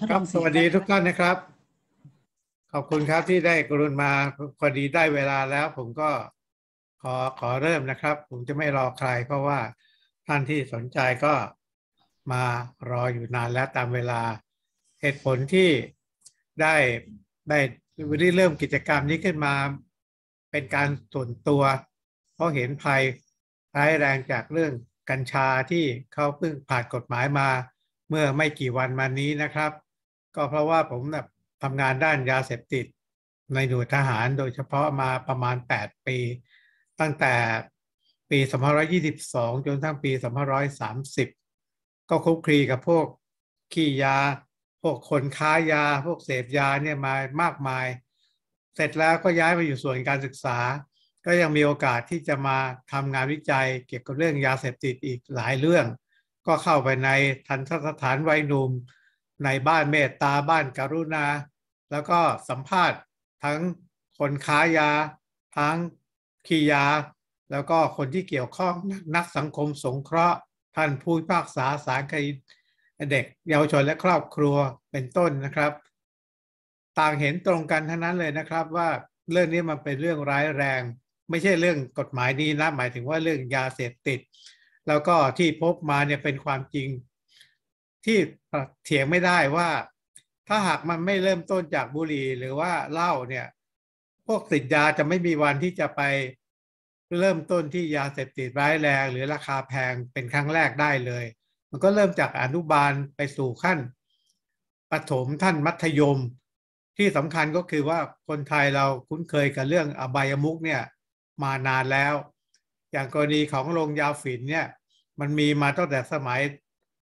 ทดคลรัอบงสเสียงวัสดีทุกท่านนะครับ ขอบคุณครับที่ได้กรุณมาพอดีได้เวลาแล้วผมก็ขอขอเริ่มนะครับ ผมจะไม่รอใครเพราะว่าท่านที่สนใจก็มารออยู่นานแล้วตามเวลาเหตุผลที่ได้ได้ได้เริ่มกิจกรรมนี้ขึ้นมาเป็นการส่วนตัว เพราะเห็นภัยร้ายแรงจากเรื่องกัญชาที่เขาเพิ่งผ่านกฎหมายมาเมื่อไม่กี่วันมานี้นะครับ ก็เพราะว่าผมแบบทำงานด้านยาเสพติดในหน่วยทหารโดยเฉพาะมาประมาณ 8 ปี ตั้งแต่ปี2522 จนทั้งปี2530 ก็คุกคลีกับพวกขี้ยา พวกคนค้ายา พวกเสพยาเนี่ยมามากมาย เสร็จแล้วก็ย้ายมาอยู่ส่วนการศึกษา ก็ยังมีโอกาสที่จะมาทำงานวิจัยเกี่ยวกับเรื่องยาเสพติดอีกหลายเรื่อง ก็เข้าไปในทันตสถานวัยหนุ่ม ในบ้านเมตตาบ้านการุณา แล้วก็สัมภาษณ์ทั้งคนค้ายา ทั้งขี้ยา แล้วก็คนที่เกี่ยวข้องนักสังคมสงเคราะห์ ท่านผู้พิพากษาศาลคดีเด็กเยาวชนและครอบครัวเป็นต้นนะครับ ต่างเห็นตรงกันทั้งนั้นเลยนะครับว่าเรื่องนี้มันเป็นเรื่องร้ายแรง ไม่ใช่เรื่องกฎหมายนี้นะหมายถึงว่าเรื่องยาเสพติด แล้วก็ที่พบมาเนี่ยเป็นความจริง ที่เถียงไม่ได้ว่า ถ้าหากมันไม่เริ่มต้นจากบุหรี่หรือว่าเหล้าเนี่ย พวกติดยาจะไม่มีวันที่จะไปเริ่มต้นที่ยาเสพติดร้ายแรง หรือราคาแพงเป็นครั้งแรกได้เลย มันก็เริ่มจากอนุบาลไปสู่ขั้นประถมท่านมัธยม ที่สำคัญก็คือว่าคนไทยเราคุ้นเคยกับเรื่องอบายมุกเนี่ยมานานแล้ว อย่างกรณีของโรงยาฝิ่นเนี่ย มันมีมาตั้งแต่สมัย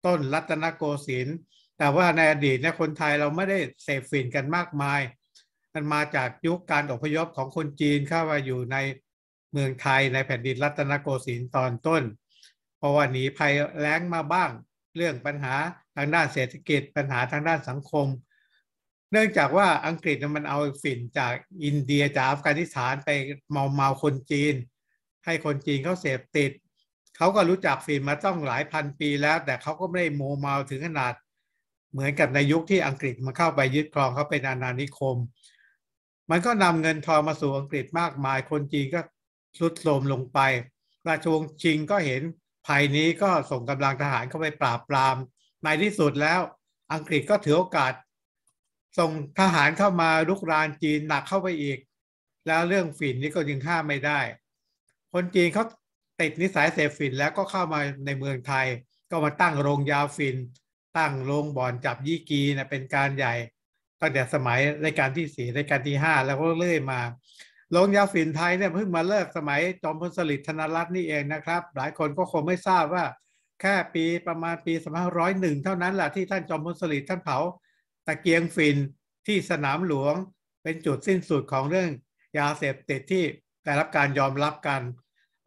ต้นรัตนโกสินทร์แต่ว่าในอดีตเนี่ยคนไทยเราไม่ได้เสพฝิ่นกันมากมาย มันมาจากยุคการอพยพของคนจีนเข้ามาอยู่ในเมืองไทยในแผ่นดินรัตนโกสินทร์ตอนต้น เพราะว่าหนีภัยแล้งมาบ้าง เรื่องปัญหาทางด้านเศรษฐกิจปัญหาทางด้านสังคม เนื่องจากว่าอังกฤษมันเอาฝิ่นจากอินเดียจากอัฟกานิสถานไปเมาเมาคนจีน ให้คนจีนเขาเสพติด เขาก็รู้จักฝิ่นมาต้องหลายพันปีแล้ว แต่เขาก็ไม่ได้โมเมาถึงขนาด เหมือนกับในยุคที่อังกฤษมาเข้าไปยึดครองเขาเป็นอาณานิคม มันก็นำเงินทองมาสู่อังกฤษมากมาย คนจีนก็สุดโทรมลงไป ราชวงศ์ชิงก็เห็นภัยนี้ก็ส่งกำลังทหารเข้าไปปราบปราม ในที่สุดแล้วอังกฤษก็ถือโอกาส ส่งทหารเข้ามาลุกรานจีนหนักเข้าไปอีก แล้วเรื่องฝิ่นนี้ก็ยังห้ามไม่ได้ คนจีนเขา ติดนิสัยเสพฝิ่นแล้วก็เข้ามาในเมืองไทย ก็มาตั้งโรงยาฝิ่นตั้งโรงบ่อนจับยี่กีนะเป็นการใหญ่ตั้งแต่สมัยรายการที่สี่รายการที่ห้าแล้วก็เรื่อยมาโรงยาฝิ่นไทยเนี่ยเพิ่งมาเลิกสมัยจอมพลสฤษดิ์ธนรัตน์นี่เองนะครับ หลายคนก็คงไม่ทราบว่า แค่ปีประมาณปี2501เท่านั้นแหละที่ท่านจอมพลสฤษดิ์ท่านเผาตะเกียงฝิ่นที่สนามหลวงเป็นจุดสิ้นสุดของเรื่องยาเสพติดที่ได้รับการยอมรับกัน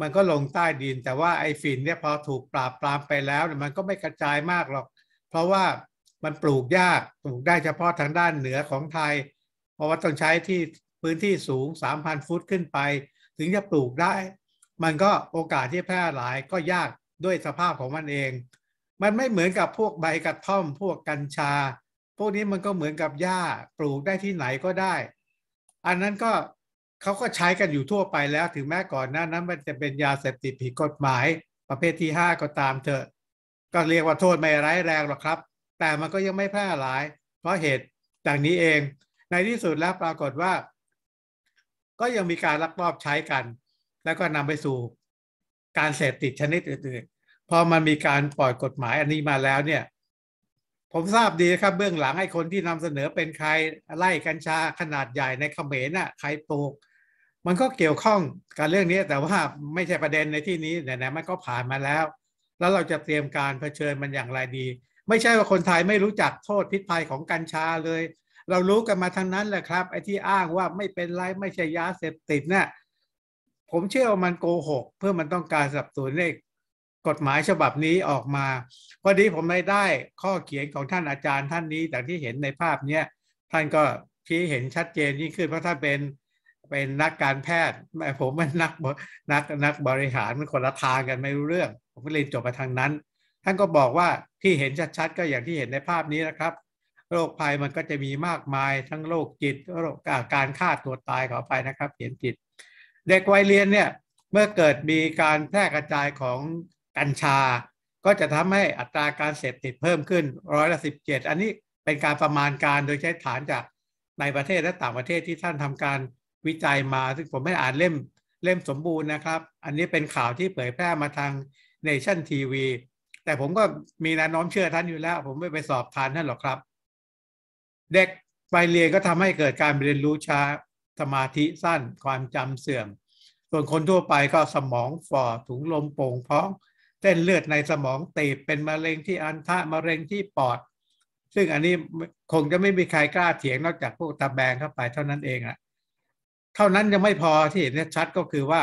มันก็ลงใต้ดิน แต่ว่าไอ้ฝิ่นเนี่ยพอถูกปราบปรามไปแล้วเนี่ยมันก็ไม่กระจายมากหรอก เพราะว่ามันปลูกยากปลูกได้เฉพาะทางด้านเหนือของไทย เพราะว่าต้องใช้ที่พื้นที่สูง 3,000 ฟุตขึ้นไป ถึงจะปลูกได้ มันก็โอกาสที่แพร่หลายก็ยากด้วยสภาพของมันเอง มันไม่เหมือนกับพวกใบกระท่อม พวกกัญชา พวกนี้มันก็เหมือนกับหญ้าปลูกได้ที่ไหนก็ได้ อันนั้นก็ เขาก็ใช้กันอยู่ทั่วไปแล้ว ถึงแม้ก่อนหน้านั้นมันจะเป็นยาเสพติดผิดกฎหมาย ประเภทที่5ก็ตามเถอะ ก็เรียกว่าโทษไม่ร้ายแรงหรอกครับ แต่มันก็ยังไม่แพร่หลาย เพราะเหตุจากนี้เอง ในที่สุดแล้วปรากฏว่า ก็ยังมีการลักลอบใช้กัน แล้วก็นำไปสู่การเสพติดชนิดอื่นๆ พอมันมีการปล่อยกฎหมายอันนี้มาแล้วเนี่ย ผมทราบดีครับเบื้องหลังไอ้คนที่นำเสนอเป็นใครไล่กัญชาขนาดใหญ่ในเขมรน่ะใครปลูก มันก็เกี่ยวข้องกับเรื่องนี้แต่ว่าไม่ใช่ประเด็นในที่นี้ไหนๆมันก็ผ่านมาแล้ว แล้วเราจะเตรียมการเผชิญมันอย่างไรดี ไม่ใช่ว่าคนไทยไม่รู้จักโทษพิษภัยของกัญชาเลย เรารู้กันมาทั้งนั้นแหละครับไอ้ที่อ้างว่าไม่เป็นไรไม่ใช่ยาเสพติดเนี่ยผมเชื่อว่ามันโกหก เพื่อมันต้องการสับสนุนในกฎหมายฉบับนี้ออกมาพอดีผมได้ได้ข้อเขียนของท่านอาจารย์ท่านนี้แต่ที่เห็นในภาพเนี้ยท่านก็ชี้เห็นชัดเจนยิ่งขึ้นเพราะท่านเป็น เป็นนักการแพทย์ผมมันนักนักนักบริหารมันคนละทางกันไม่รู้เรื่อง ผมก็เรียนจบมาทางนั้น ท่านก็บอกว่าที่เห็นชัดๆก็อย่างที่เห็นในภาพนี้นะครับ โรคภัยมันก็จะมีมากมายทั้งโรคจิตโรคการฆ่าตัวตายขอไปนะครับเขียนจิต เด็กวัยเรียนเนี่ยเมื่อเกิดมีการแพร่กระจายของกัญชา ก็จะทำให้อัตราการเสพติดเพิ่มขึ้นร้อยละสิบเจ็ดอันนี้เป็นการประมาณการโดยใช้ฐานจากในประเทศและต่างประเทศที่ท่านทำการ วิจัยมาซึ่งผมไม่อ่านเล่มเล่มสมบูรณ์นะครับ อันนี้เป็นข่าวที่เผยแพร่มาทางเนชั่นทีวีแต่ผมก็มีแนวโน้มเชื่อท่านอยู่แล้ว ผมไม่ไปสอบทานท่านหรอกครับ เด็กไปเรียนก็ทำให้เกิดการเรียนรู้ช้าสมาธิสั้นความจำเสื่อม ส่วนคนทั่วไปก็สมองฝ่อถุงลมโป่งพองเส้นเลือดในสมองตีบเป็นมะเร็งที่อันทะมะเร็งที่ปอด ซึ่งอันนี้คงจะไม่มีใครกล้าเถียงนอกจากพวกตาแบงเข้าไปเท่านั้นเองอะ เท่านั้นยังไม่พอที่เห็นชัดก็คือว่า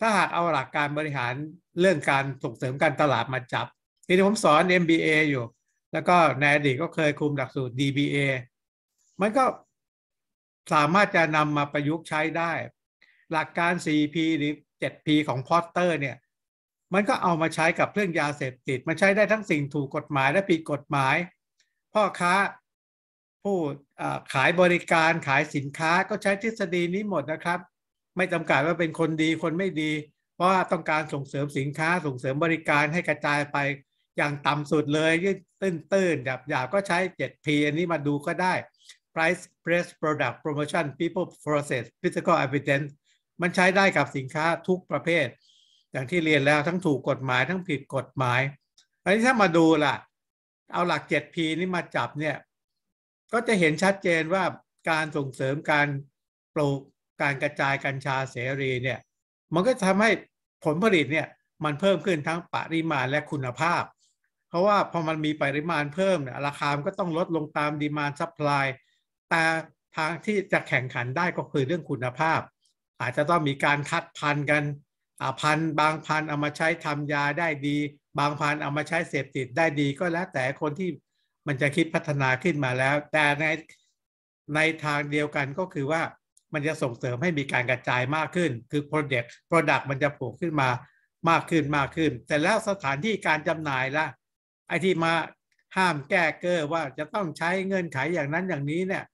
ถ้าหากเอาหลักการบริหารเรื่องการส่งเสริมการตลาดมาจับทีนี้ผมสอน MBA อยู่ แล้วก็ในอดีตก็เคยคุมหลักสูตร DBA มันก็สามารถจะนำมาประยุกต์ใช้ได้ หลักการ 4P หรือ 7P ของพอตเตอร์เนี่ย มันก็เอามาใช้กับเรื่องยาเสพติด มันใช้ได้ทั้งสิ่งถูกกฎหมายและผิดกฎหมาย พ่อค้า ผู้ขายบริการขายสินค้าก็ใช้ทฤษฎีนี้หมดนะครับ ไม่จำกัดว่าเป็นคนดีคนไม่ดี เพราะว่าต้องการส่งเสริมสินค้าส่งเสริมบริการให้กระจายไปอย่างต่ำสุดเลยยืดตื้นตื้นหยาบหยาบก็ใช้ 7P อันนี้มาดูก็ได้ price price product promotion people process physical evidence มันใช้ได้กับสินค้าทุกประเภท อย่างที่เรียนแล้วทั้งถูกกฎหมายทั้งผิดกฎหมาย อันนี้ถ้ามาดูล่ะ เอาหลัก 7P นี้มาจับเนี่ย ก็จะเห็นชัดเจนว่าการส่งเสริมการปลูกการกระจายกัญชาเสรีเนี่ย มันก็ทำให้ผลผลิตเนี่ยมันเพิ่มขึ้นทั้งปริมาณและคุณภาพ เพราะว่าพอมันมีปริมาณเพิ่มเนี่ยราคามันก็ต้องลดลงตาม demand supply แต่ทางที่จะแข่งขันได้ก็คือเรื่องคุณภาพ อาจจะต้องมีการคัดพันธุ์กันพันธุ์บางพันธุ์เอามาใช้ทำยาได้ดี บางพันธุ์เอามาใช้เสพติดได้ดี ก็แล้วแต่คนที่ มันจะคิดพัฒนาขึ้นมาแล้ว แต่ในในทางเดียวกันก็คือว่ามันจะส่งเสริมให้มีการกระจายมากขึ้น คือ Product Product มันจะผุดขึ้นมามากขึ้นมากขึ้น แต่แล้วสถานที่การจำหน่ายละไอ้ที่มาห้ามแก้เกอว่าจะต้องใช้เงื่อนไขอย่างนั้นอย่างนี้เนี่ย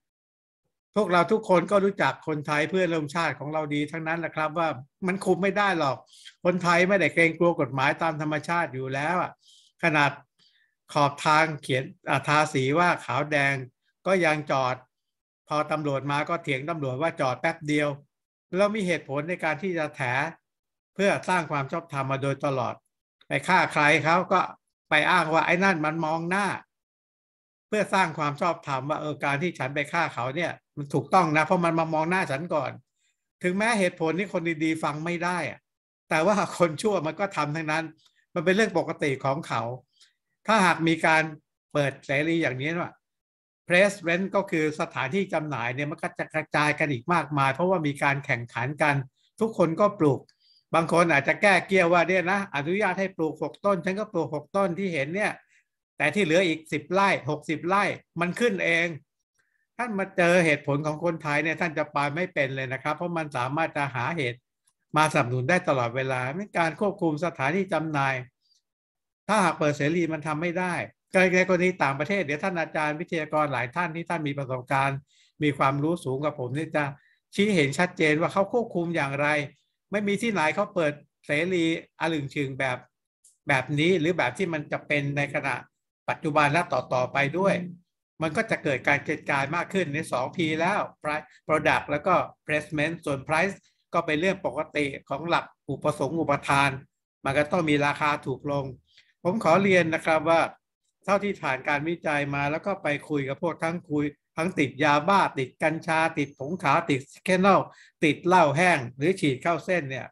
พวกเราทุกคนก็รู้จักคนไทยเพื่อนร่วมชาติของเราดีทั้งนั้นแหละครับ ว่ามันคุมไม่ได้หรอก คนไทยไม่ได้เกรงกลัวกฎหมายตามธรรมชาติอยู่แล้วอะขนาด ขอบทางเขียนทาสีว่าขาวแดงก็ยังจอด พอตำรวจมาก็เถียงตำรวจว่าจอดแป๊บเดียวแล้วมีเหตุผลในการที่จะแถเพื่อสร้างความชอบธรรมมาโดยตลอด ไปฆ่าใครเขาก็ไปอ้างว่าไอ้นั่นมันมองหน้า เพื่อสร้างความชอบธรรมว่าเออการที่ฉันไปฆ่าเขาเนี่ย มันถูกต้องนะ เพราะมันมามองหน้าฉันก่อน ถึงแม้เหตุผลที่คนดีๆฟังไม่ได้แต่ว่าคนชั่วมันก็ทำทั้งนั้น มันเป็นเรื่องปกติของเขา ถ้าหากมีการเปิดเสรีอย่างนี้ว่า press rent ก็คือสถานที่จำหน่ายเนี่ยมันก็จะกระจายกันอีกมากมาย เพราะว่ามีการแข่งขันกัน ทุกคนก็ปลูก บางคนอาจจะแก้เกียวว่าเนี่ยนะ อนุญาตให้ปลูกหกต้น ฉันก็ปลูกหกต้นที่เห็นเนี่ย แต่ที่เหลืออีกสิบไร่หกสิบไร่มันขึ้นเอง ท่านมาเจอเหตุผลของคนไทยเนี่ยท่านจะปาไม่เป็นเลยนะครับ เพราะมันสามารถจะหาเหตุมาสนับสนุนได้ตลอดเวลาไม่การควบคุมสถานที่จำหน่าย ถ้าหากเปิดเสรีมันทำไม่ได้ในกรณีต่างประเทศเดี๋ยวท่านอาจารย์วิทยากรหลายท่านที่ท่านมีประสบการณ์ มีความรู้สูงกว่าผมนี่จะชี้เห็นชัดเจนว่าเขาควบคุมอย่างไร ไม่มีที่ไหนเขาเปิดเสรีอลึงชึงแบบแบบนี้หรือแบบที่มันจะเป็นในขณะปัจจุบันและต่อต่อไปด้วย มันก็จะเกิดการเกิดการมากขึ้นใน 2P แล้ว price product แล้วก็ placement ส่วน price ก็เป็นเรื่องปกติของหลักอุปสงค์อุปทาน มันก็ต้องมีราคาถูกลง ผมขอเรียนนะครับว่า เท่าที่ผ่านการวิจัยมาแล้วก็ไปคุยกับพวกทั้งคุย ทั้งติดยาบ้าติดกัญชา ติดผงขาวติดแคนอลติดเหล้าแห้ง หรือฉีดเข้าเส้นเนี่ย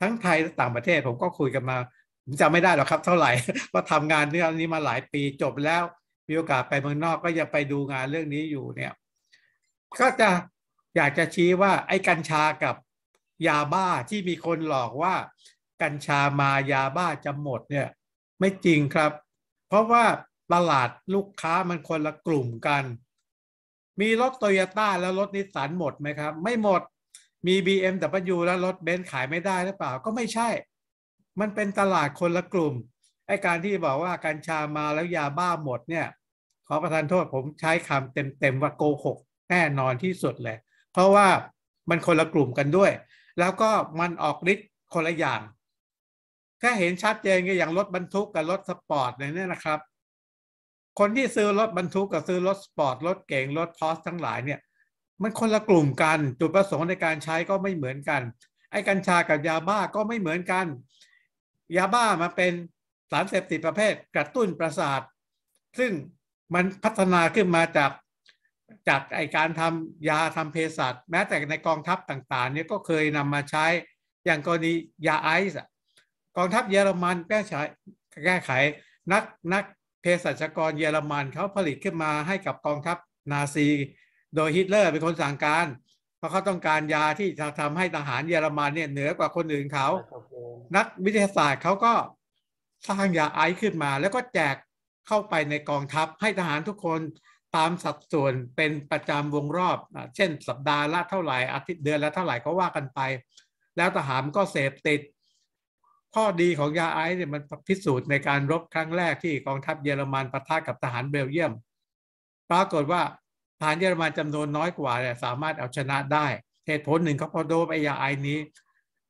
ทั้งไทยและต่างประเทศผมก็คุยกันมา ผมจำไม่ได้หรอกครับเท่าไหร่ว่าทำงานเรื่องนี้มาหลายปีจบแล้วมีโอกาสไปเมืองนอกก็ยังไปดูงานเรื่องนี้อยู่เนี่ย ก็จะอยากจะชี้ว่าไอ้กัญชากับยาบ้าที่มีคนหลอกว่า กัญชามายาบ้าจะหมดเนี่ย ไม่จริงครับ เพราะว่าตลาดลูกค้ามันคนละกลุ่มกัน มีรถโตโยต้าแล้วรถนิสสันหมดไหมครับ ไม่หมดมี BMW แล้วรถเบนซ์ขายไม่ได้หรือเปล่าก็ไม่ใช่ มันเป็นตลาดคนละกลุ่มไอ้การที่บอกว่ากัญชามาแล้วยาบ้าหมดเนี่ย ขอประทานโทษผมใช้คำเต็มๆว่าโกหกแน่นอนที่สุดเลย เพราะว่ามันคนละกลุ่มกันด้วย แล้วก็มันออกฤทธิ์คนละอย่าง แค่เห็นชัดเจนก็อย่างรถบรรทุกกับรถสปอร์ตเนี่ยนะครับ คนที่ซื้อรถบรรทุกกับซื้อรถสปอร์ตรถเก๋งรถพอสทั้งหลายเนี่ย มันคนละกลุ่มกันจุดประสงค์ในการใช้ก็ไม่เหมือนกัน ไอ้กัญชากับยาบ้าก็ไม่เหมือนกัน ยาบ้ามาเป็นสารเสพติดประเภทกระตุ้นประสาท ซึ่งมันพัฒนาขึ้นมาจากจากไอการทำยาทำเภสัชแม้แต่ในกองทัพต่างๆ เนี่ยก็เคยนำมาใช้อย่างกรณียาไอซ์ กองทัพเยอรมันแก้ไขแก้ไข นักนักเภสัชกรเยอรมันเขาผลิตขึ้นมาให้กับกองทัพนาซี โดยฮิตเลอร์เป็นคนสั่งการ เพราะเขาต้องการยาที่จะทำให้ทหารเยอรมันเนี่ยเหนือกว่าคนอื่นเขา นักวิทยาศาสตร์เขาก็สร้างยาไอซ์ขึ้นมา แล้วก็แจกเข้าไปในกองทัพให้ทหารทุกคนตามสัดส่วนเป็นประจำวงรอบ เช่น สัปดาห์ละเท่าไหร่อาทิตย์เดือนละเท่าไหร่ก็ว่ากันไป แล้วทหารก็เสพติด ข้อดีของยาไอซ์เนี่ยมันพิสูจน์ในการรบครั้งแรกที่กองทัพเยอรมันปะทะกับทหารเบลเยียม ปรากฏว่าทหารเยอรมันจำนวนน้อยกว่าเนี่สามารถเอาชนะได้เหตุผลหนึ่งเขาพอโดนไอยาไอนี้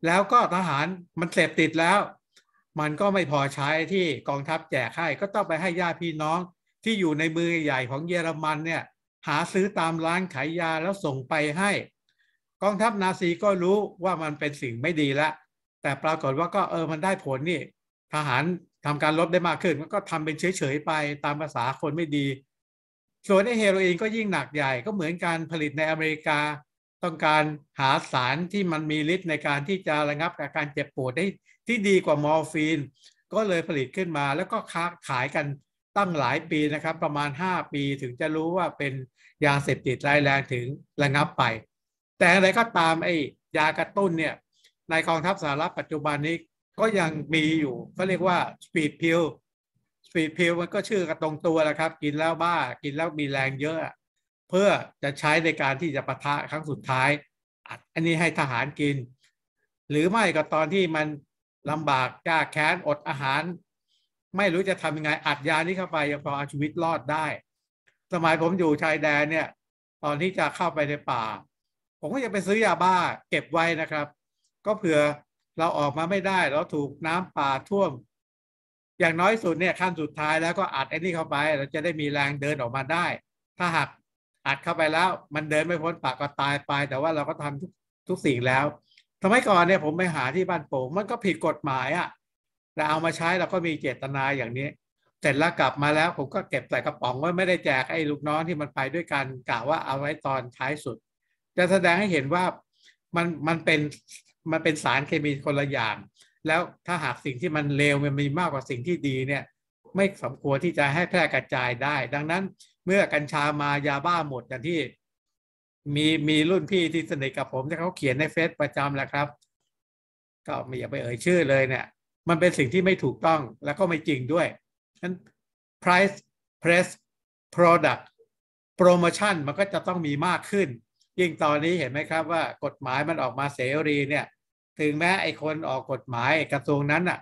แล้วก็ทหารมันเสพติดแล้ว มันก็ไม่พอใช้ที่กองทัพแจกให้ก็ต้องไปให้ญาติพี่น้องที่อยู่ในมือใหญ่ของเยอรมันเนี่ยหาซื้อตามร้านขายยาแล้วส่งไปให้ กองทัพนาซีก็รู้ว่ามันเป็นสิ่งไม่ดีแล้ว แต่ปรากฏว่าก็เออมันได้ผลนี่ทหารทำการลบได้มากขึ้นมันก็ทำเป็นเฉยๆไปตามภาษาคนไม่ดี ส่วนไอเฮโรอีนก็ยิ่งหนักใหญ่ก็เหมือนการผลิตในอเมริกา ต้องการหาสารที่มันมีฤทธิ์ในการที่จะระงับอาการเจ็บปวดได้ที่ดีกว่ามอร์ฟีน ก็เลยผลิตขึ้นมา แล้วก็ค้าขายกันตั้งหลายปีนะครับ ประมาณ 5 ปีถึงจะรู้ว่าเป็นยาเสพติดร้ายแรงถึงระงับไป แต่อะไรก็ตามไอ้ยากระตุ้นเนี่ย ในกองทัพสหรัฐปัจจุบันนี้ก็ยังมีอยู่เขาเรียกว่า speed pill speed pill มันก็ชื่อก็ตรงตัวแหละครับ กินแล้วบ้า กินแล้วมีแรงเยอะ เพื่อจะใช้ในการที่จะปะทะครั้งสุดท้าย อันนี้ให้ทหารกิน หรือไม่ก็ตอนที่มันลำบากยากแค้นอดอาหาร ไม่รู้จะทำยังไงอัดยานี้เข้าไปยังพอเอาชีวิตรอดได้ สมัยผมอยู่ชายแดนเนี่ย ตอนที่จะเข้าไปในป่า ผมก็จะไปซื้อยาบ้าเก็บไว้นะครับ ก็เผื่อเราออกมาไม่ได้ เราถูกน้ำป่าท่วม อย่างน้อยสุดเนี่ยขั้นสุดท้ายแล้วก็อัดไอ้นี่เข้าไป เราจะได้มีแรงเดินออกมาได้ ถ้าหากอัดเข้าไปแล้ว มันเดินไม่พ้นปากก็ตายไป แต่ว่าเราก็ทำทุกทุกสิ่งแล้วสมัยก่อนเนี่ยผมไปหาที่บ้านโป่งมันก็ผิดกฎหมายอะ่ะแต่เอามาใช้เราก็มีเจตนาอย่างนี้ เสร็จแล้วกลับมาแล้วผมก็เก็บใส่กระป๋องไว้ไม่ได้แจกไอ้ลูกน้องที่มันไปด้วยกันกะว่าเอาไว้ตอนท้ายสุด จะแสดงให้เห็นว่ามันมันเป็น มันเป็นสารเคมีคนละอย่าง แล้วถ้าหากสิ่งที่มันเลวมันมีมากกว่าสิ่งที่ดีเนี่ยไม่สมควรที่จะให้แพร่กระจายได้ ดังนั้นเมื่อกัญชามายาบ้าหมดอย่างที่ มีมีรุ่นพี่ที่สนิทกับผมที่เขาเขียนในเฟซประจำแหละครับ ก็ไม่อยากไปเอ่ยชื่อเลยเนี่ย มันเป็นสิ่งที่ไม่ถูกต้องแล้วก็ไม่จริงด้วยนั้น price press product promotion มันก็จะต้องมีมากขึ้น ยิ่งตอนนี้เห็นไหมครับว่ากฎหมายมันออกมาเสรีเนี่ย ถึงแม้ไอ้คนออกกฎหมายกระทรวงนั้นอะ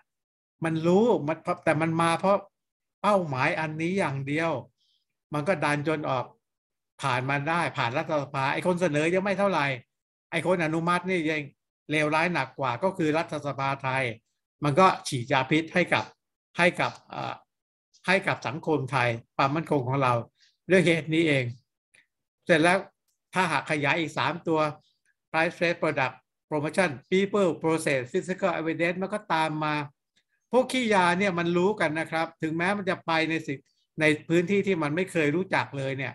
มันรู้มันแต่มันมาเพราะเป้าหมายอันนี้อย่างเดียว มันก็ดันจนออกผ่านมาได้ผ่านรัฐสภาไอ้คนเสนอยังไม่เท่าไหร่ไอ้คนอนุมัตินี่ยังเลวร้ายหนักกว่าก็คือรัฐสภาไทย มันก็ฉีดยาพิษให้กับให้กับให้กับสังคมไทยความมั่นคงของเราด้วยเหตุนี้เอง เสร็จแล้ว ถ้าหากขยายอีก 3 ตัว price trade product promotion people process physical evidence มันก็ตามมา พวกขี้ยาเนี่ยมันรู้กันนะครับ ถึงแม้มันจะไปในสิในพื้นที่ที่มันไม่เคยรู้จักเลยเนี่ย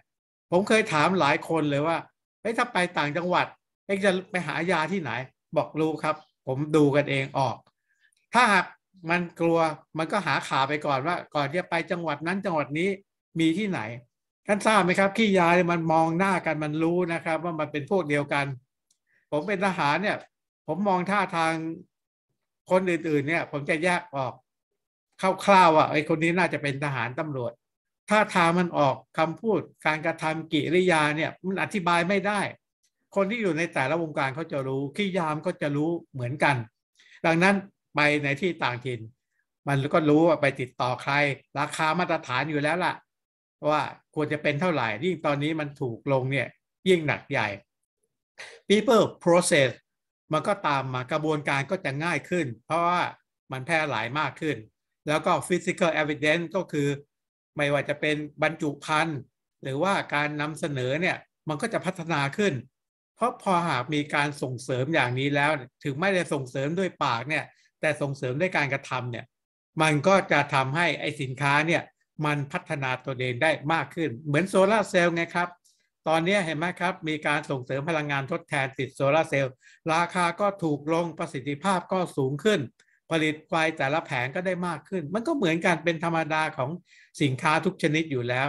ผมเคยถามหลายคนเลยว่าเฮ้ยถ้าไปต่างจังหวัดเอ็จะไปหายาที่ไหน บอกรู้ครับ ผมดูกันเองออก ถ้าหากมันกลัวมันก็หาข่าวไปก่อนว่า ก่อนที่จะไปจังหวัดนั้นจังหวัดนี้มีที่ไหน ท่านทราบไหมครับขี้ยาเนี่ยมันมองหน้ากันมันรู้นะครับ ว่ามันเป็นพวกเดียวกัน ผมเป็นทหารเนี่ย ผมมองท่าทางคนอื่นๆ เนี่ย ผมจะแยกออกคร่าวๆว่าไอ้คนนี้น่าจะเป็นทหารตำรวจถ้าทางมันออกคำพูดการกระทำกิริยาเนี่ย มันอธิบายไม่ได้ คนที่อยู่ในแต่ละวงการเขาจะรู้ขี้ยามก็จะรู้เหมือนกัน ดังนั้นไปในที่ต่างถิ่น มันก็รู้ว่าไปติดต่อใคร ราคามาตรฐานอยู่แล้วล่ะ ว่าควรจะเป็นเท่าไหร่ยิ่งตอนนี้มันถูกลงเนี่ยยิ่งหนักใหญ่ people process มันก็ตามมากระบวนการก็จะง่ายขึ้น เพราะว่ามันแพร่หลายมากขึ้น แล้วก็ physical evidence ก็คือ ไม่ว่าจะเป็นบรรจุภัณฑ์หรือว่าการนำเสนอเนี่ยมันก็จะพัฒนาขึ้น เพราะพอหากมีการส่งเสริมอย่างนี้แล้ว ถึงไม่ได้ส่งเสริมด้วยปากเนี่ยแต่ส่งเสริมด้วยการกระทำเนี่ยมันก็จะทำให้ไอสินค้าเนี่ย มันพัฒนาตัวเองได้มากขึ้น เหมือนโซลาเซลล์ไงครับ ตอนนี้เห็นไหมครับ มีการส่งเสริมพลังงานทดแทนติดโซลาเซลล์ราคาก็ถูกลงประสิทธิภาพก็สูงขึ้น ผลิตไฟแต่ละแผงก็ได้มากขึ้น มันก็เหมือนกันเป็นธรรมดาของสินค้าทุกชนิดอยู่แล้ว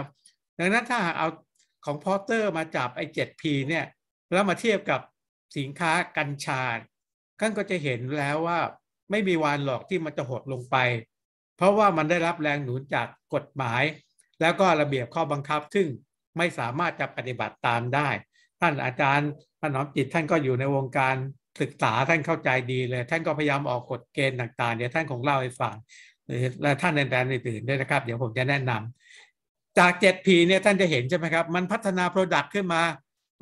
ดังนั้นถ้าเอาของพอเตอร์มาจับไอ้ 7P เนี่ยแล้วมาเทียบกับสินค้ากัญชาท่านก็จะเห็นแล้วว่าไม่มีวันหรอกที่มันจะหดลงไป เพราะว่ามันได้รับแรงหนุนจากกฎหมาย แล้วก็ระเบียบข้อบังคับ ซึ่งไม่สามารถจะปฏิบัติตามได้ ท่านอาจารย์ถนอมจิตท่านก็อยู่ในวงการศึกษาท่านเข้าใจดีเลย ท่านก็พยายามออกกฎเกณฑ์ต่างๆเดี๋ยวท่านคงเล่าให้ฟังและท่านในแดนอื่นๆด้วยนะครับ เดี๋ยวผมจะแนะนำจาก 7P เนี่ยท่านจะเห็นใช่ไหมครับ มันพัฒนา Product ขึ้นมา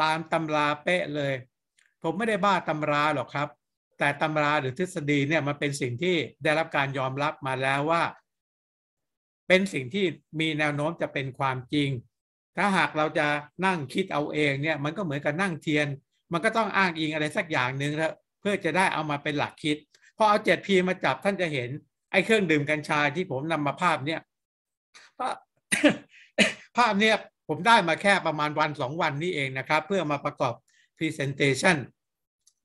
ตามตำราเป๊ะเลย ผมไม่ได้บ้าตำราหรอกครับ แต่ตำราหรือทฤษฎีเนี่ยมันเป็นสิ่งที่ได้รับการยอมรับมาแล้วว่า เป็นสิ่งที่มีแนวโน้มจะเป็นความจริง ถ้าหากเราจะนั่งคิดเอาเองเนี่ยมันก็เหมือนกับนั่งเทียน มันก็ต้องอ้างอิงอะไรสักอย่างหนึ่งเพื่อจะได้เอามาเป็นหลักคิดพอเอาเจ็ด P มาจับท่านจะเห็นไอ้เครื่องดื่มกัญชาที่ผมนำมาภาพเนี่ยภาพเนี่ยผมได้มาแค่ประมาณวันสองวันนี้เองนะครับ เพื่อมาประกอบ Presentation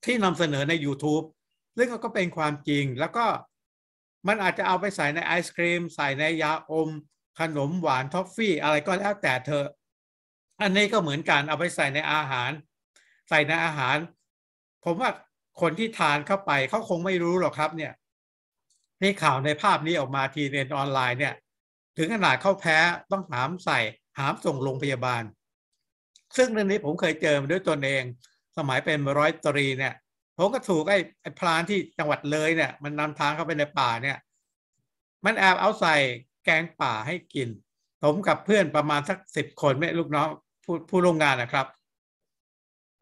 ที่นำเสนอใน YouTube ซึ่งก็เป็นความจริงแล้วก็มันอาจจะเอาไปใส่ในไอศครีม ใส่ในยาอม ขนมหวานท็อฟฟี่ อะไรก็แล้วแต่เถอะ อันนี้ก็เหมือนกันเอาไปใส่ในอาหาร ใส่ในอาหาร ผมว่าคนที่ทานเข้าไปเขาคงไม่รู้หรอกครับเนี่ยนี่ข่าวในภาพนี้ออกมาทีเนออนไลน์เนี่ย ถึงขนาดเข้าแพ้ต้องหามใส่หามส่งโรงพยาบาล ซึ่งเรื่องนี้ผมเคยเจอมาด้วยตนเอง สมัยเป็นร้อยตรีเนี่ยผมก็ถูกไอ้ไอ้พลานที่จังหวัดเลยเนี่ย มันนำทางเข้าไปในป่าเนี่ย มันแอบเอาใส่แกงป่าให้กิน ผมกับเพื่อนประมาณสักสิบคนไม่ลูกน้องผู้ผู้ร่วมงานนะครับ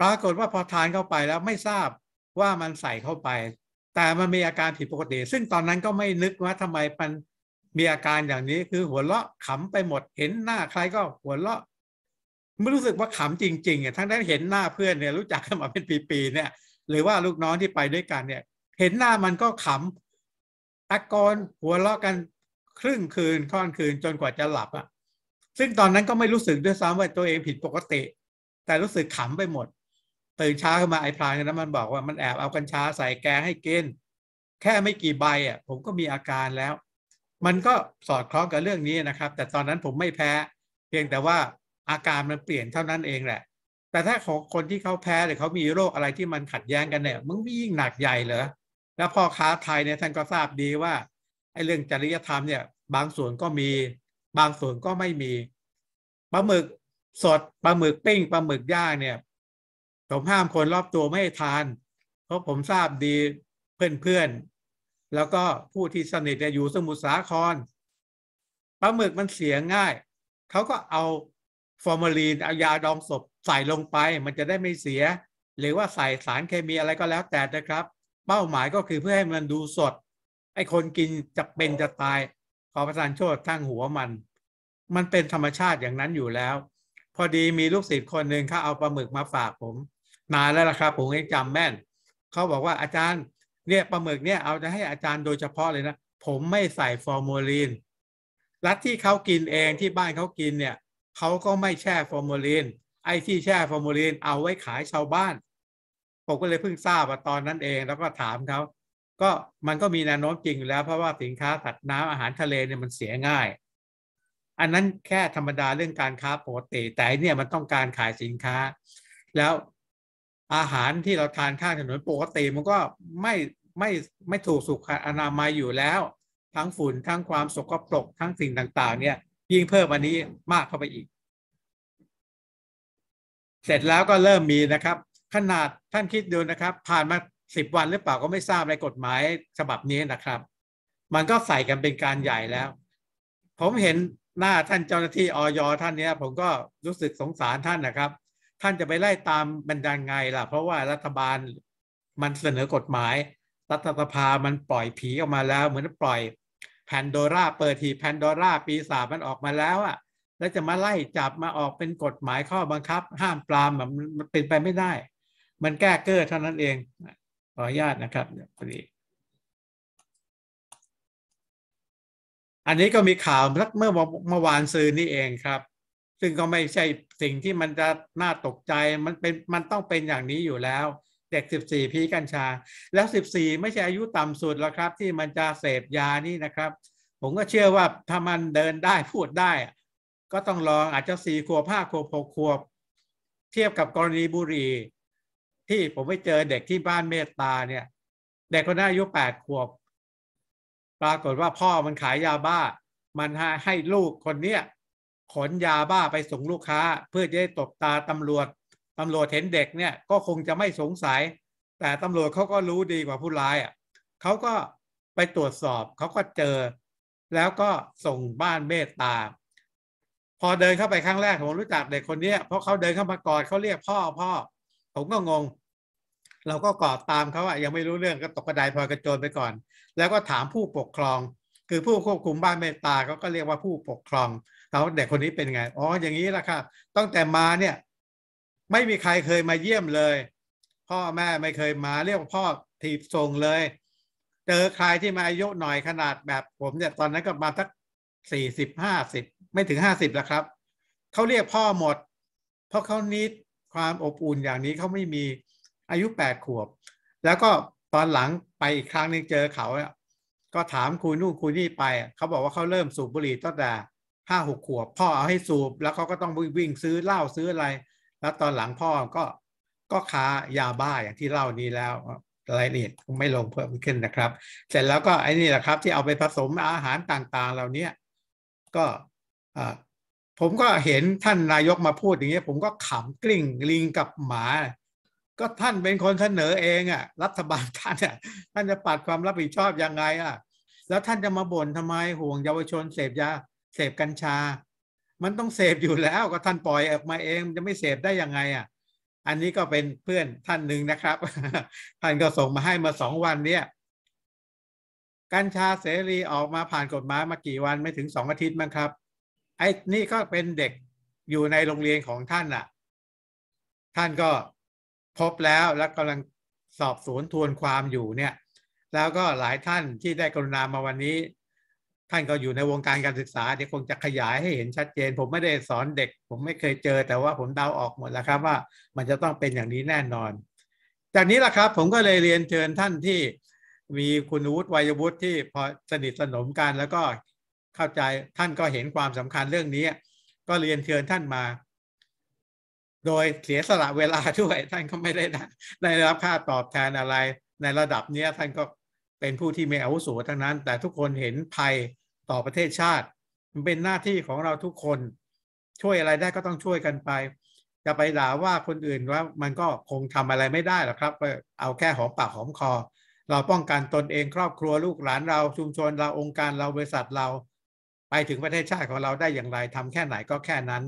ปรากฏว่าพอทานเข้าไปแล้วไม่ทราบว่ามันใส่เข้าไป แต่มันมีอาการผิดปกติ ซึ่งตอนนั้นก็ไม่นึกว่าทำไมมันมีอาการอย่างนี้คือหัวเราะขำไปหมดเห็นหน้าใครก็หัวเราะ ไม่รู้สึกว่าขำจริงๆอะทั้งได้เห็นหน้าเพื่อนเนี่ยรู้จักกันมาเป็นปีๆเนี่ยหรือว่าลูกน้องที่ไปด้วยกันเนี่ย เห็นหน้ามันก็ขำตะกอนหัวเราะกันครึ่งคืนค่อนคืนจนกว่าจะหลับอะ ซึ่งตอนนั้นก็ไม่รู้สึกด้วยซ้ำว่าตัวเองผิดปกติ แต่รู้สึกขำไปหมดตื่นเช้าขึ้นมาไอ้พลายนั้นมันบอกว่ามันแอบเอากัญชาใส่แกงให้กินแค่ไม่กี่ใบอะ ผมก็มีอาการแล้ว มันก็สอดคล้องกับเรื่องนี้นะครับ แต่ตอนนั้นผมไม่แพ้ เพียงแต่ว่า อาการมันเปลี่ยนเท่านั้นเองแหละ แต่ถ้าของคนที่เขาแพ้หรือเขามีโรคอะไรที่มันขัดแย้งกันเนี่ยมึงยิ่งหนักใหญ่เหรอแล้วพ่อค้าไทยเนี่ยท่านก็ทราบดีว่าไอ้เรื่องจริยธรรมเนี่ย บางส่วนก็มี บางส่วนก็ไม่มีปลาหมึกสดปลาหมึกปิ้งปลาหมึกย่างเนี่ยผมห้ามคนรอบตัวไม่ทาน เพราะผมทราบดีเพื่อนๆ แล้วก็ผู้ที่สนิทอยู่สมุทรสาครปลาหมึกมันเสียง่าย เขาก็เอา ฟอร์มาลีนเอายาดองศพใส่ลงไปมันจะได้ไม่เสีย หรือว่าใส่สารเคมีอะไรก็แล้วแต่นะครับ เป้าหมายก็คือเพื่อให้มันดูสดไอ้คนกินจะเป็นจะตาย ขอประทานโทษทั้งหัวมัน มันเป็นธรรมชาติอย่างนั้นอยู่แล้ว พอดีมีลูกศิษย์คนหนึ่งเขาเอาปลาหมึกมาฝากผมนานแล้วล่ะครับผมยังจำแม่นเขาบอกว่าอาจารย์เนี่ยปลาหมึกเนี่ยเอาจะให้อาจารย์โดยเฉพาะเลยนะผมไม่ใส่ฟอร์มาลีนรัฐที่เขากินเองที่บ้านเขากินเนี่ย เขาก็ไม่แช่ฟอร์มาลีนไอ้ที่แช่ฟอร์มาลีนเอาไว้ขายชาวบ้าน ผมก็เลยเพิ่งทราบว่าตอนนั้นเองแล้วก็ถามเขาก็มันก็มีแนวโน้มจริงอยู่แล้ว เพราะว่าสินค้าสัตว์น้ำอาหารทะเลเนี่ยมันเสียง่าย อันนั้นแค่ธรรมดาเรื่องการค้าปกติแต่เนี่ยมันต้องการขายสินค้า แล้วอาหารที่เราทานข้างถนนปกติมันก็ไม่ไม่ไม่ถูกสุขอนามัยอยู่แล้ว ทั้งฝุ่นทั้งความสกปรกทั้งสิ่งต่างๆ เนี่ย ยิ่งเพิ่มอันนี้มากเข้าไปอีก เสร็จแล้วก็เริ่มมีนะครับ ขนาดท่านคิดดูนะครับ ผ่านมาสิบวันหรือเปล่าก็ไม่ทราบในกฎหมายฉบับนี้นะครับ มันก็ใส่กันเป็นการใหญ่แล้ว ผมเห็นหน้าท่านเจ้าหน้าที่ออยท่านเนี้ย ผมก็รู้สึกสงสารท่านนะครับ ท่านจะไปไล่ตามบรรดาไงล่ะ เพราะว่ารัฐบาลมันเสนอกฎหมาย รัฐสภามันปล่อยผีออกมาแล้ว เหมือนปล่อย แพนโดราเปิดทีแพนโดราปีศาจมันออกมาแล้วอะแล้วจะมาไล่จับมาออกเป็นกฎหมายข้อบังคับ ห้ามปรามมันเป็นไปไม่ได้ มันแก้เก้อเท่านั้นเองขออนุญาตนะครับพอดีอันนี้ก็มีข่าวเมื่อเมื่อวานซืนนี่เองครับ ซึ่งก็ไม่ใช่สิ่งที่มันจะน่าตกใจมันเป็นมันต้องเป็นอย่างนี้อยู่แล้ว เด็กสิบสี่พีกัญชา แล้วสิบสี่ไม่ใช่อายุต่ำสุดแล้วครับ ที่มันจะเสพยานี่นะครับ ผมก็เชื่อว่าถ้ามันเดินได้พูดได้ ก็ต้องลองอาจจะสี่ขวบห้าขวบหกขวบ เทียบกับกรณีบุรีที่ผมไปเจอเด็กที่บ้านเมตตาเนี่ย เด็กคนนั้นอายุแปดขวบ ปรากฏว่าพ่อมันขายยาบ้า มันให้ลูกคนเนี้ยขนยาบ้าไปส่งลูกค้า เพื่อจะได้ตบตาตำรวจ ตำรวจเห็นเด็กเนี่ยก็คงจะไม่สงสัย แต่ตำรวจเขาก็รู้ดีกว่าผู้ร้ายอะเขาก็ไปตรวจสอบเขาก็เจอ แล้วก็ส่งบ้านเมตตา พอเดินเข้าไปครั้งแรกผมรู้จักเด็กคนนี้เพราะเขาเดินเข้ามากอดเขาเรียกพ่อพ่อ ผมก็งง เราก็กอดตามเขาอะยังไม่รู้เรื่องก็ตกกระไดพลอยกระโจนไปก่อน แล้วก็ถามผู้ปกครอง คือผู้ควบคุมบ้านเมตตาเขาก็เรียกว่าผู้ปกครองเขาเด็กคนนี้เป็นไงอ๋ออย่างนี้ละครับตั้งแต่มาเนี่ย ไม่มีใครเคยมาเยี่ยมเลย พ่อแม่ไม่เคยมาเรียกพ่อทีบส่งเลย เจอใครที่มาอายุหน่อยขนาดแบบผมเนี่ยตอนนั้นก็มาสักสี่สิบห้าสิบไม่ถึงห้าสิบแล้วครับเขาเรียกพ่อหมด เพราะเขานิดความอบอุ่นอย่างนี้เขาไม่มีอายุแปดขวบ แล้วก็ตอนหลังไปอีกครั้งนึงเจอเขาก็ถามคุยนู่นคุยนี่ไปเขาบอกว่าเขาเริ่มสูบบุหรี่ตั้งแต่ห้าหกขวบ พ่อเอาให้สูบแล้วเขาก็ต้องวิ่งซื้อเหล้าซื้ออะไร แล้วตอนหลังพ่อก็ก็ค้ายาบ้าอย่างที่เล่านี้แล้วอะไรนี่ไม่ลงเพิ่มขึ้นนะครับ เสร็จแล้วก็ไอ้นี่แหละครับที่เอาไปผสมอาหารต่างๆ เหล่านี้ก็ผมก็เห็นท่านนายกมาพูดอย่างนี้ผมก็ขำกลิ้งลิงกับหมา ก็ท่านเป็นคนเสนอเองอะ รัฐบาลท่านอะท่านจะปัดความรับผิดชอบยังไงอะ แล้วท่านจะมาบ่นทำไมห่วงเยาวชนเสพยาเสพกัญชา มันต้องเสพอยู่แล้วก็ท่านปล่อยออกมาเองจะไม่เสพได้ยังไงอะ อันนี้ก็เป็นเพื่อนท่านหนึ่งนะครับ ท่านก็ส่งมาให้มาสองวันเนี้ยกัญชาเสรีออกมาผ่านกฎหมายมากี่วันไม่ถึงสองอาทิตย์มั้งครับ ไอ้นี่ก็เป็นเด็กอยู่ในโรงเรียนของท่านอะ ท่านก็พบแล้วแล้วกำลังสอบสวนทวนความอยู่เนี่ย แล้วก็หลายท่านที่ได้กรุณามาวันนี้ ท่านก็อยู่ในวงการการศึกษาเดี๋ยวคงจะขยายให้เห็นชัดเจน ผมไม่ได้สอนเด็ก ผมไม่เคยเจอแต่ว่าผมเดาออกหมดแล้วครับว่า มันจะต้องเป็นอย่างนี้แน่นอน จากนี้แหละครับ ผมก็เลยเรียนเชิญท่านที่มีคุณวุฒิวัยวุฒิที่พอสนิทสนมกันแล้วก็เข้าใจท่านก็เห็นความสำคัญเรื่องนี้ ก็เรียนเชิญท่านมา โดยเสียสละเวลาด้วยท่านก็ไม่ได้ได้รับค่าตอบแทนอะไร ในระดับนี้ท่านก็ เป็นผู้ที่มีอาวุโสทั้งนั้น แต่ทุกคนเห็นภัยต่อประเทศชาติ มันเป็นหน้าที่ของเราทุกคน ช่วยอะไรได้ก็ต้องช่วยกันไป จะไปด่าว่าคนอื่นว่ามันก็คงทำอะไรไม่ได้หรอกครับ เอาแค่หอมปากหอมคอ เราป้องกันตนเองครอบครัวลูกหลานเราชุมชนเราองค์การเราบริษัทเราไปถึงประเทศชาติของเราได้อย่างไรทำแค่ไหนก็แค่นั้น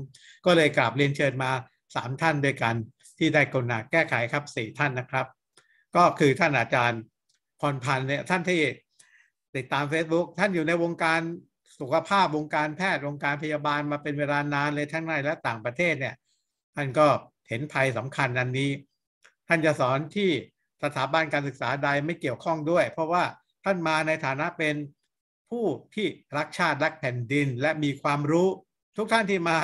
ก็เลยกราบเรียนเชิญมาสามท่านด้วยกัน ที่ได้กรุณาแก้ไขครับสี่ท่านนะครับ ก็คือท่านอาจารย์ พรพันธ์เนี่ยท่านที่ติดตาม Facebook ท่านอยู่ในวงการสุขภาพวงการแพทย์วงการพยาบาลมาเป็นเวลานานเลยทั้งในและต่างประเทศเนี่ย ท่านก็เห็นภัยสำคัญอันนี้ ท่านจะสอนที่สถาบันการศึกษาใดไม่เกี่ยวข้องด้วย เพราะว่าท่านมาในฐานะเป็นผู้ที่รักชาติรักแผ่นดินและมีความรู้ ทุกท่านที่มา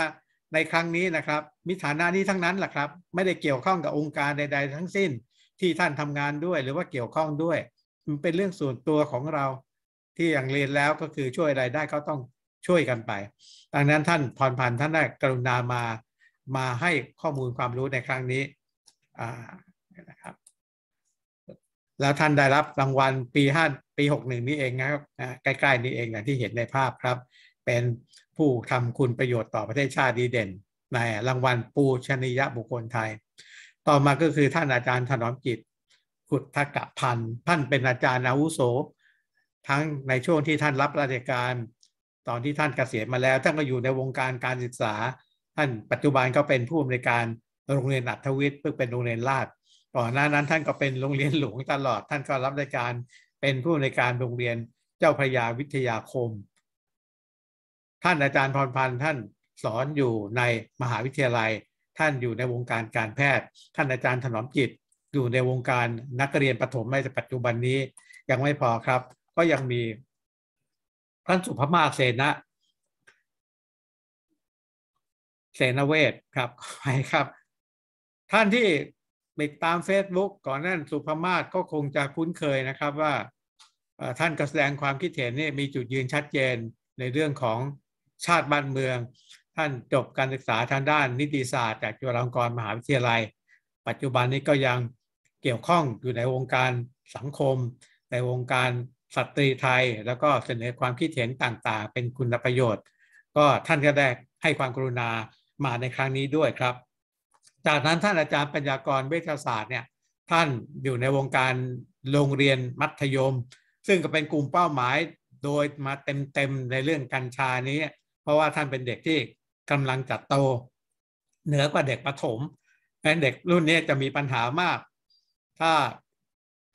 ในครั้งนี้นะครับ มีฐานะนี้ทั้งนั้นแหละครับ ไม่ได้เกี่ยวข้องกับองค์การใด ๆ ทั้งสิ้นที่ท่านทำงานด้วยหรือว่าเกี่ยวข้องด้วย มันเป็นเรื่องส่วนตัวของเราที่อย่างเรียนแล้วก็คือช่วยอะไรได้ก็ต้องช่วยกันไป ดังนั้นท่านพรพันธ์ท่านได้กรุณามามาให้ข้อมูลความรู้ในครั้งนี้นะครับ แล้วท่านได้รับรางวัลปีห้าปีหกหนึ่งนี่เองนะครับใกล้ๆนี่เองอย่างที่เห็นในภาพครับ เป็นผู้ทำคุณประโยชน์ต่อประเทศชาติดีเด่น ในรางวัลปูชนียบุคคลไทย ต่อมาก็คือท่านอาจารย์ถนอมจิ ขุทกะพันธ์ท่านเป็นอาจารย์อาวุโส ทั้งในช่วงที่ท่านรับราชการ ตอนที่ท่านเกษียณมาแล้วท่านก็อยู่ในวงการการศึกษา ท่านปัจจุบันก็เป็นผู้อำนวยการโรงเรียนอัธวิทย์เพื่อเป็นโรงเรียนราชก่อนหน้านั้นท่านก็เป็นโรงเรียนหลวงตลอด ท่านก็รับราชการเป็นผู้ในการโรงเรียนเจ้าพระยาวิทยาคม ท่านอาจารย์พรพันธ์ท่านสอนอยู่ในมหาวิทยาลัย ท่านอยู่ในวงการการแพทย์ ท่านอาจารย์ถนอมจิต อยู่ในวงการนักเรียนประถมในปัจจุบันนี้ยังไม่พอครับ ก็ยังมีท่านสุภมาเสนะเสนเวทครับไปครับ ท่านที่ติดตาม Facebook ก่อนนั้นสุภมาศก็คงจะคุ้นเคยนะครับว่าท่านก็แสดงความคิดเห็นนี่มีจุดยืนชัดเจนในเรื่องของชาติบ้านเมือง ท่านจบการศึกษาทางด้านนิติศาสตร์จากจุฬาลงกรณ์มหาวิทยาลัย ปัจจุบันนี้ก็ยัง เกี่ยวข้องอยู่ในวงการสังคม ในวงการสตรีไทย แล้วก็เสนอความคิดเห็นต่างๆ เป็นคุณประโยชน์ ก็ท่านก็ได้ให้ความกรุณามาในครั้งนี้ด้วยครับ จากนั้นท่านอาจารย์ปัญญากรเวชศาสตร์เนี่ยท่านอยู่ในวงการโรงเรียนมัธยม ซึ่งก็เป็นกลุ่มเป้าหมายโดยมาเต็มๆในเรื่องกัญชานี้ เพราะว่าท่านเป็นเด็กที่กำลังจัดโต เหนือกว่าเด็กประถมเพราะเด็กรุ่นนี้จะมีปัญหามาก ถ้า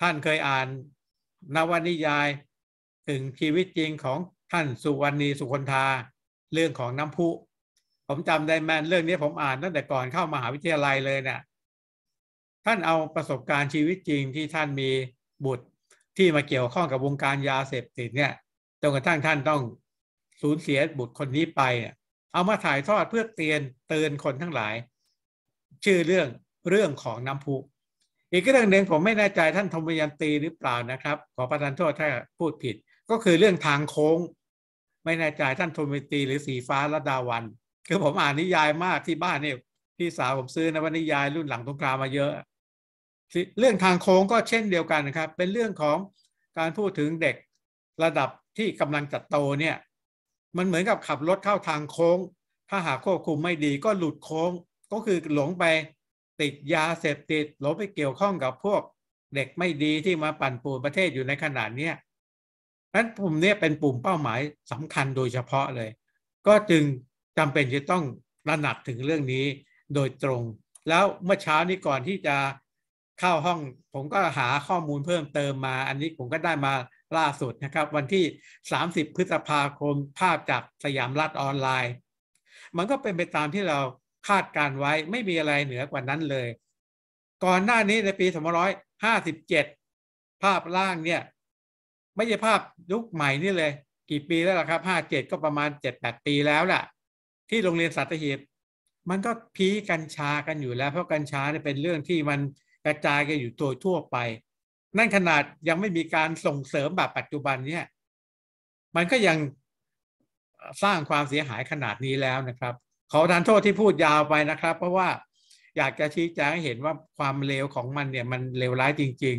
ท่านเคยอ่านนวนิยายถึงชีวิตจริงของท่านสุวรรณีสุคนธาเรื่องของน้ำพุผมจำได้แม่นเรื่องนี้ผมอ่านตั้งแต่ก่อนเข้ามหาวิทยาลัยเลยเนะี่ยท่านเอาประสบการณ์ชีวิตจริงที่ท่านมีบุตรที่มาเกี่ยวข้องกับวงการยาเสพติดเนี่ยจนกระทั่งท่านต้องสูญเสียบุตรคนนี้ไป เอามาถ่ายทอดเพื่อเตือนเตือนคนทั้งหลาย ชื่อเรื่องเรื่องของน้ำพุ อีกเรื่องหนึ่งผมไม่แน่ใจท่านธมยันตีหรือเปล่านะครับ ขอประทานโทษถ้าพูดผิด ก็คือเรื่องทางโค้ง ไม่แน่ใจท่านธมยันตีหรือสีฟ้าละดาวัน คือผมอ่านนิยายมากที่บ้านเนี่ยพี่สาวผมซื้อนวนิยายรุ่นหลังสงครามมาเยอะ เรื่องทางโค้งก็เช่นเดียวกันนะครับ เป็นเรื่องของการพูดถึงเด็กระดับที่กำลังจัดโตเนี่ย มันเหมือนกับขับรถเข้าทางโค้ง ถ้าหากควบคุมไม่ดีก็หลุดโค้งก็คือหลงไป ติดยาเสพติดหลงไปเกี่ยวข้องกับพวกเด็กไม่ดีที่มาปั่นป่วนประเทศอยู่ในขนาดนี้นั้นปุ่มนี้เป็นปุ่มเป้าหมายสำคัญโดยเฉพาะเลย ก็จึงจำเป็นจะต้องระหนักถึงเรื่องนี้โดยตรง แล้วเมื่อเช้านี้ก่อนที่จะเข้าห้อง ผมก็หาข้อมูลเพิ่มเติมมา อันนี้ผมก็ได้มาล่าสุดนะครับ วันที่ 30 พฤษภาคมภาพจากสยามรัฐออนไลน์ มันก็เป็นไปตามที่เรา คาดการไว้ไม่มีอะไรเหนือกว่านั้นเลย ก่อนหน้านี้ในปี 2557 ภาพล่างเนี่ย ไม่ใช่ภาพยุคใหม่นี่เลย กี่ปีแล้วล่ะครับ 57 ก็ประมาณ 7-8 ปีแล้วแหละที่โรงเรียนสัตหีบมันก็พีกัญชากันอยู่แล้ว เพราะกัญชาเนี่ยเป็นเรื่องที่มันกระจายกันอยู่ตัวทั่วไป นั่นขนาดยังไม่มีการส่งเสริมแบบปัจจุบันเนี่ย มันก็ยังสร้างความเสียหายขนาดนี้แล้วนะครับ ขอทานโทษที่พูดยาวไปนะครับ เพราะว่าอยากจะชี้แจงให้เห็นว่าความเลวของมันเนี่ยมันเลวร้ายจริง